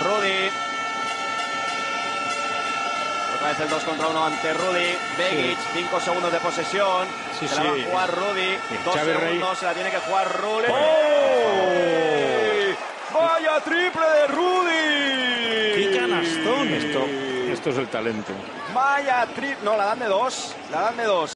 Rudy. Otra vez el 2 contra 1 ante Rudy. Begic, 5 segundos de posesión. Sí, se la va a jugar Rudy. 2 Xavi Rey. segundos, se la tiene que jugar Rudy. ¡Oh! ¡Oh! ¡Vaya triple de Rudy! ¡Qué canastón! Esto, esto es el talento. Vaya triple. No, la dan de dos. La dan de dos.